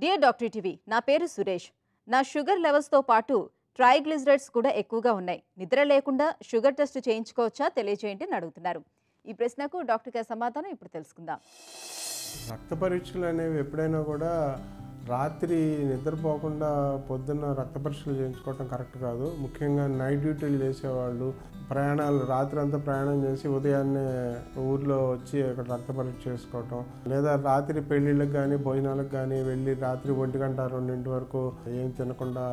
Dear doctor TV నా పేరు సురేష్. నా షుగర్ లెవెల్స్తో పాటు ట్రైగ్లిజరైడ్స్ కూడా ఎక్కువగా ఉన్నాయి. నిద్ర లేకుండా షుగర్ టెస్ట్ చేయించుకోవచ్చా తెలియజేయండి అని అడుగుతున్నారు. ఈ ప్రశ్నకు డాక్టర్ గారి సమాధానం ఇప్పుడు తెలుసుకుందాం. రక్త పరీక్షలు అనేవి ఎప్పుడైనా కూడా రాత్రి నిద్రపోకుండా పొద్దున్న రక్త పరీక్షలు చేయించుకోవటం కరెక్ట్ కాదు. ముఖ్యంగా నైట్ డ్యూటీలు చేసేవాళ్ళు ప్రయాణాలు రాత్రి అంతా ప్రయాణం చేసి ఉదయాన్నే ఊర్లో వచ్చి అక్కడ రక్త పరీక్ష చేసుకోవటం లేదా రాత్రి పెళ్ళిళ్ళకి కానీ భోజనాలకు కానీ వెళ్ళి రాత్రి ఒంటి గంట రెండింటి వరకు ఏం తినకుండా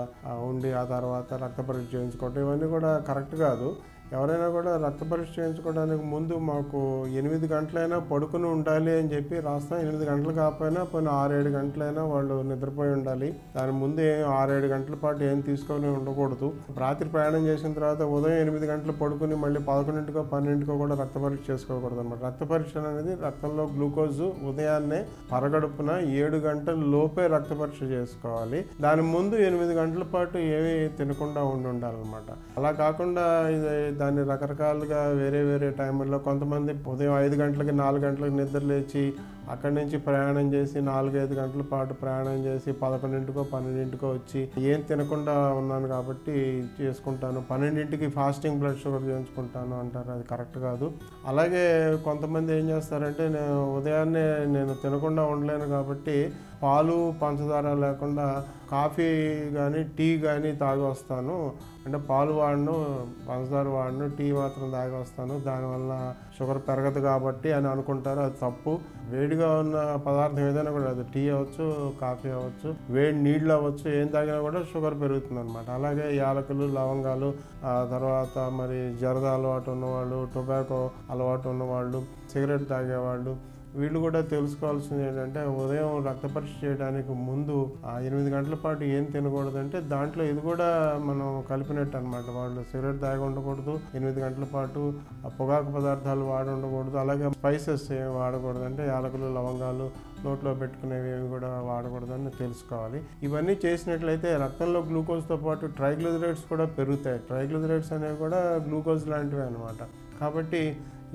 ఉండి ఆ తర్వాత రక్త పరీక్ష చేయించుకోవటం ఇవన్నీ కూడా కరెక్ట్ కాదు. ఎవరైనా కూడా రక్త పరీక్ష చేయించుకోవడానికి ముందు మాకు ఎనిమిది గంటలైనా పడుకుని ఉండాలి అని చెప్పి రాస్తాం. ఎనిమిది గంటలు కాకపోయినా పోయిన ఆరేడు గంటలైనా వాళ్ళు నిద్రపోయి ఉండాలి. దాని ముందు ఏం ఆరేడు గంటల పాటు ఏం తీసుకొని ఉండకూడదు. రాత్రి ప్రయాణం చేసిన తర్వాత ఉదయం ఎనిమిది గంటలు పడుకుని మళ్ళీ పదకొండింటికో పన్నెండింటికో కూడా రక్త పరీక్ష చేసుకోకూడదు అనమాట రక్త పరీక్ష అనేది రక్తంలో గ్లూకోజ్ ఉదయాన్నే పరగడుపున ఏడు గంటల లోపే రక్త పరీక్ష చేసుకోవాలి. దాని ముందు ఎనిమిది గంటల పాటు ఏమీ తినకుండా ఉండి ఉండాలన్నమాట. అలా కాకుండా ఇది దాన్ని రకరకాలుగా వేరే వేరే టైంలో కొంతమంది ఉదయం ఐదు గంటలకి నాలుగు గంటలకు నిద్ర లేచి అక్కడి నుంచి ప్రయాణం చేసి నాలుగైదు గంటల పాటు ప్రయాణం చేసి పదకొండింటికో పన్నెండింటికో వచ్చి ఏం తినకుండా ఉన్నాను కాబట్టి చేసుకుంటాను. పన్నెండింటికి ఫాస్టింగ్ బ్లడ్ షుగర్ చేయించుకుంటాను అంటారు. అది కరెక్ట్ కాదు. అలాగే కొంతమంది ఏం చేస్తారంటే నేను ఉదయాన్నే నేను తినకుండా ఉండలేను కాబట్టి పాలు పంచదార లేకుండా కాఫీ కానీ టీ కానీ తాగి వస్తాను. అంటే పాలు వాడను పంచదార వాడను టీ మాత్రం తాగి వస్తాను. దానివల్ల షుగర్ పెరగదు కాబట్టి అని అనుకుంటారు. అది తప్పు. వేడి వేడిగా ఉన్న పదార్థం ఏదైనా కూడా అది టీ అవ్వచ్చు కాఫీ అవ్వచ్చు వేడి నీళ్ళు అవ్వచ్చు ఏం తాగినా కూడా షుగర్ పెరుగుతుంది అనమాట అలాగే యాలకులు లవంగాలు ఆ తర్వాత మరి జరద అలవాటు ఉన్నవాళ్ళు టొబాకో అలవాటు ఉన్నవాళ్ళు సిగరెట్ తాగేవాళ్ళు వీళ్ళు కూడా తెలుసుకోవాల్సింది ఏంటంటే ఉదయం రక్త పరీక్ష చేయడానికి ముందు ఆ ఎనిమిది గంటల పాటు ఏం తినకూడదంటే దాంట్లో ఇది కూడా మనం కలిపినట్టు అనమాట వాళ్ళు సిగరెట్ తాగి ఉండకూడదు ఎనిమిది గంటల పాటు ఆ పొగాకు పదార్థాలు వాడి ఉండకూడదు అలాగే స్పైసెస్ ఏం వాడకూడదు అంటే యాలకులు లవంగాలు నోట్లో పెట్టుకునేవి ఏవి కూడా వాడకూడదని తెలుసుకోవాలి. ఇవన్నీ చేసినట్లయితే రక్తంలో గ్లూకోజ్తో పాటు ట్రైగ్లిజరైడ్స్ కూడా పెరుగుతాయి. ట్రైగ్లిజరైడ్స్ అనేవి కూడా గ్లూకోజ్ లాంటివి అనమాట కాబట్టి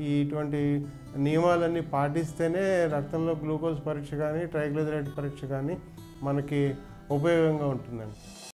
ఈ ఇటువంటి నియమాలన్నీ పాటిస్తేనే రక్తంలో గ్లూకోజ్ పరీక్ష కానీ ట్రైగ్లిజరైడ్ పరీక్ష కానీ మనకి ఉపయోగంగా ఉంటుందండి.